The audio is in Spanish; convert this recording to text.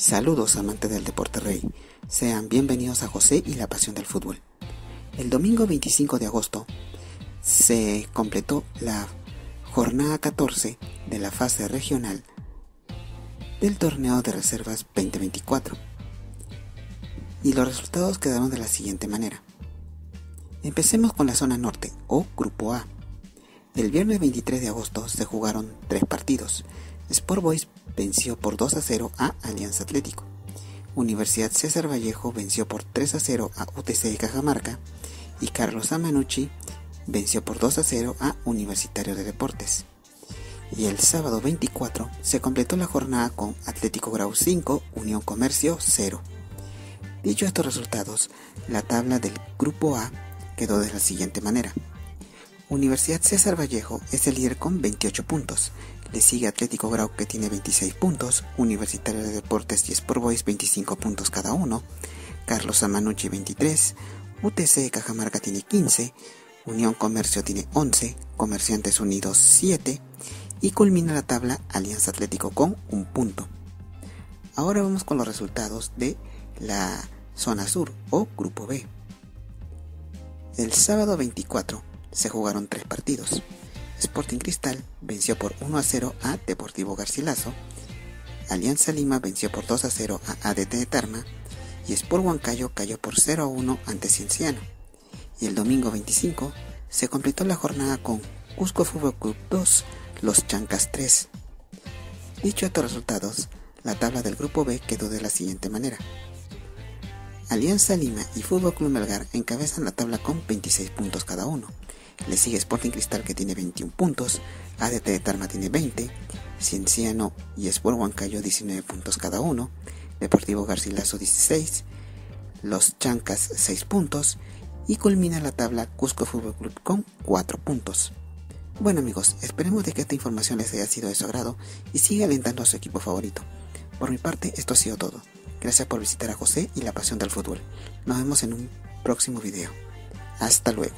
Saludos amantes del deporte rey, sean bienvenidos a José y la pasión del fútbol. El domingo 25 de agosto se completó la jornada 14 de la fase regional del torneo de reservas 2024 y los resultados quedaron de la siguiente manera. Empecemos con la zona norte o grupo A. El viernes 23 de agosto se jugaron tres partidos. Sport Boys venció por 2 a 0 a Alianza Atlético. Universidad César Vallejo venció por 3 a 0 a UTC de Cajamarca y Carlos Amanucci venció por 2 a 0 a Universitario de Deportes. Y el sábado 24 se completó la jornada con Atlético Grau 5, Unión Comercio 0. Dicho estos resultados, la tabla del Grupo A quedó de la siguiente manera. Universidad César Vallejo es el líder con 28 puntos, le sigue Atlético Grau que tiene 26 puntos, Universitario de Deportes y Sport Boys 25 puntos cada uno, Carlos Amanucci 23, UTC Cajamarca tiene 15, Unión Comercio tiene 11, Comerciantes Unidos 7 y culmina la tabla Alianza Atlético con un punto. Ahora vamos con los resultados de la zona sur o grupo B. El sábado 24 se jugaron tres partidos. Sporting Cristal venció por 1 a 0 a Deportivo Garcilaso, Alianza Lima venció por 2 a 0 a ADT de Tarma y Sport Huancayo cayó por 0 a 1 ante Cienciano. Y el domingo 25 se completó la jornada con Cusco Fútbol Club 2, Los Chancas 3. Dicho estos resultados, la tabla del grupo B quedó de la siguiente manera. Alianza Lima y Fútbol Club Melgar encabezan la tabla con 26 puntos cada uno. Le sigue Sporting Cristal que tiene 21 puntos, ADT de Tarma tiene 20, Cienciano y Sport Huancayo 19 puntos cada uno, Deportivo Garcilaso 16, Los Chancas 6 puntos y culmina la tabla Cusco Fútbol Club con 4 puntos. Bueno amigos, esperemos de que esta información les haya sido de su agrado y siga alentando a su equipo favorito. Por mi parte, esto ha sido todo. Gracias por visitar a José y la pasión del fútbol. Nos vemos en un próximo video. Hasta luego.